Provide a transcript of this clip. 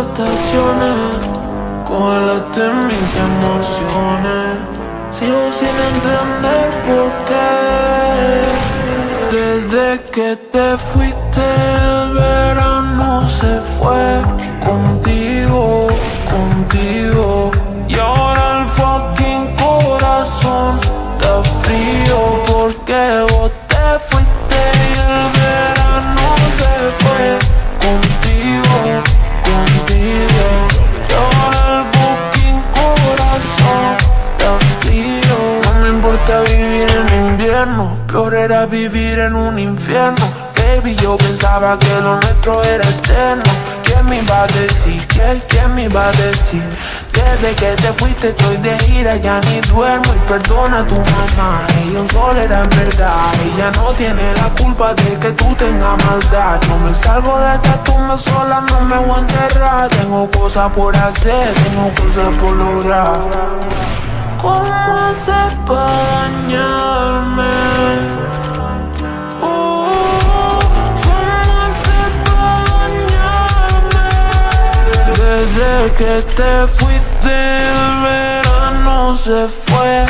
estaciones, cógete mis emociones. Sigo sin entender por qué. Desde que te fuiste, el verano se fue contigo, contigo. Y ahora el fucking corazón está frío porque No importa vivir en invierno, peor era vivir en un infierno. Baby, yo pensaba que lo nuestro era eterno. ¿Quién me iba a decir? ¿Quién, quién me iba a decir? Desde que te fuiste estoy de gira, ya ni duermo y perdona a tu mamá. Ella un sol era en verdad, ella no tiene la culpa de que tú tengas maldad. Yo me salgo de esta tumba sola, no me voy a enterrar. Tengo cosas por hacer, tengo cosas por lograr. ¿Cómo haces para dañarme? Desde que te fuiste el verano se fue